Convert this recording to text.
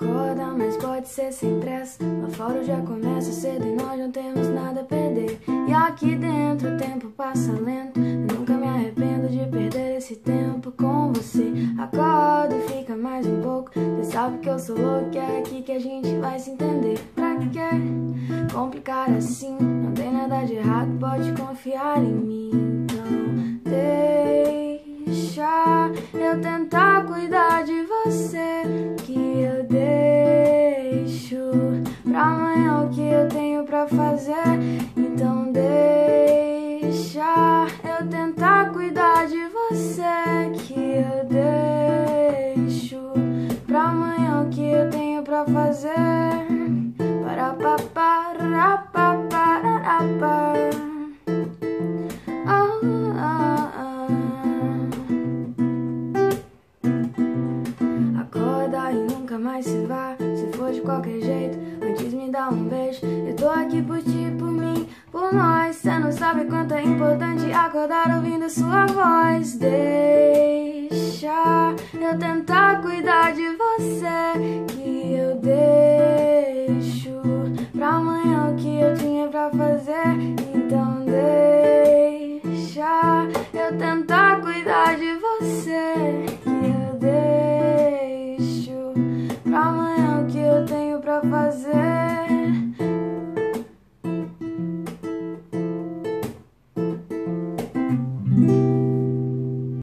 Acorda, mas pode ser sem pressa. Lá fora já começa cedo e nós não temos nada a perder. E aqui dentro o tempo passa lento. Eu nunca me arrependo de perder esse tempo com você. Acorda e fica mais um pouco. Você sabe que eu sou louco, é aqui que a gente vai se entender. Pra que complicar assim? Não tem nada de errado, pode confiar em mim. Então, deixa eu tentar cuidar de você. Deixo pra amanhã o que eu tenho pra fazer. Então, deixa eu tentar cuidar de você. Que eu deixo pra amanhã o que eu tenho pra fazer. Nunca mais se vá. Se for de qualquer jeito, antes me dá um beijo. Eu tô aqui por ti, por mim, por nós. Cê não sabe quanto é importante acordar ouvindo sua voz. Deixa eu tentar cuidar de você. fazer.